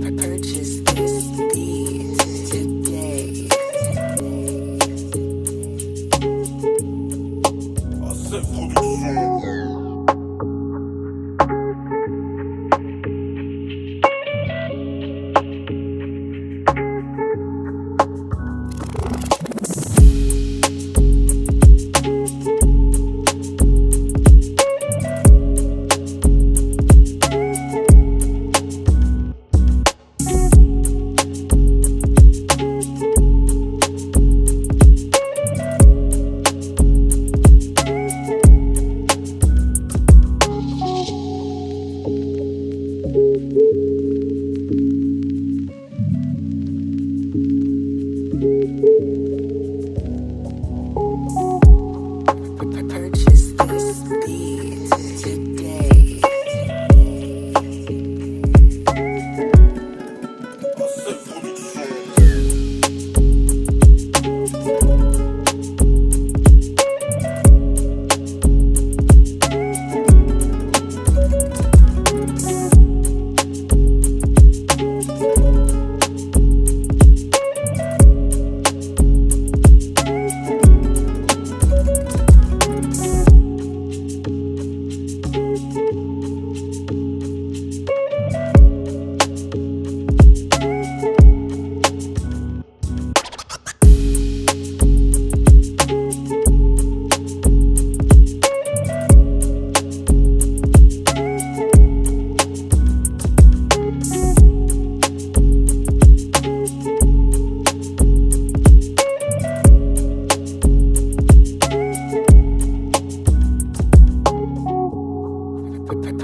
purchase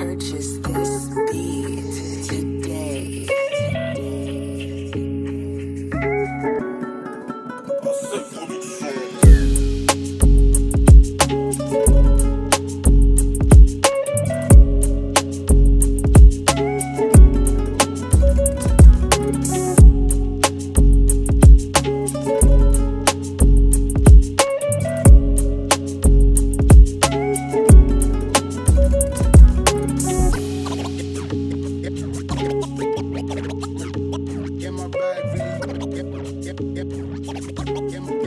purchase this beat today. Get my bag, get, get, get, get, get, get,